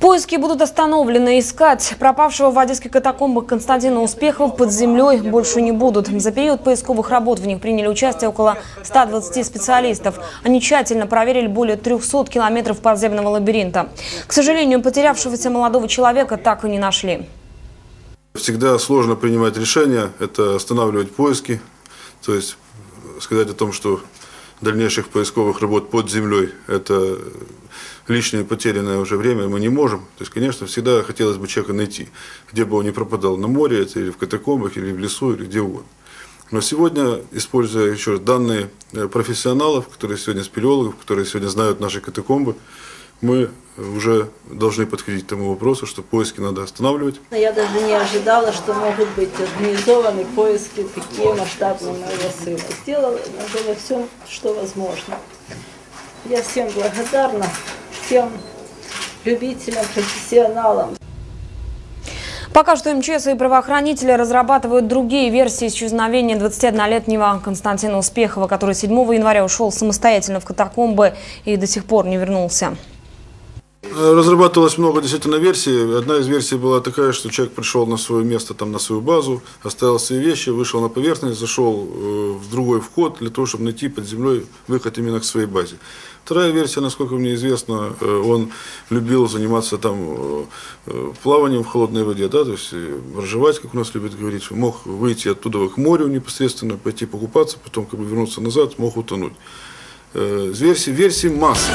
Поиски будут остановлены. Искать пропавшего в одесских катакомбах Константина Успехова под землей больше не будут. За период поисковых работ в них приняли участие около 120 специалистов. Они тщательно проверили более 300 километров подземного лабиринта. К сожалению, потерявшегося молодого человека так и не нашли. Всегда сложно принимать решения, это останавливать поиски, то есть сказать о том, что дальнейших поисковых работ под землей – это лишнее потерянное уже время мы не можем. То есть, конечно, всегда хотелось бы человека найти, где бы он ни пропадал, на море, это или в катакомбах, или в лесу, или где угодно. Но сегодня, используя еще раз данные э, профессионалов, которые сегодня спелеологов, которые сегодня знают наши катакомбы, мы уже должны подходить к тому вопросу, что поиски надо останавливать. Я даже не ожидала, что могут быть организованы поиски такие масштабные моего сына. Сделала было все, что возможно. Я всем благодарна, всем любителям, профессионалам. Пока что МЧС и правоохранители разрабатывают другие версии исчезновения 21-летнего Константина Успехова, который 7 января ушел самостоятельно в катакомбы и до сих пор не вернулся. Разрабатывалось много действительно версий. Одна из версий была такая, что человек пришел на свое место, там, на свою базу, оставил свои вещи, вышел на поверхность, зашел э, в другой вход для того, чтобы найти под землей выход именно к своей базе. Вторая версия, насколько мне известно, э, он любил заниматься там э, плаванием в холодной воде, да, то есть разжевать, как у нас любят говорить, мог выйти оттуда к морю непосредственно, пойти покупаться, потом как бы вернуться назад, мог утонуть. Версий, версий масса.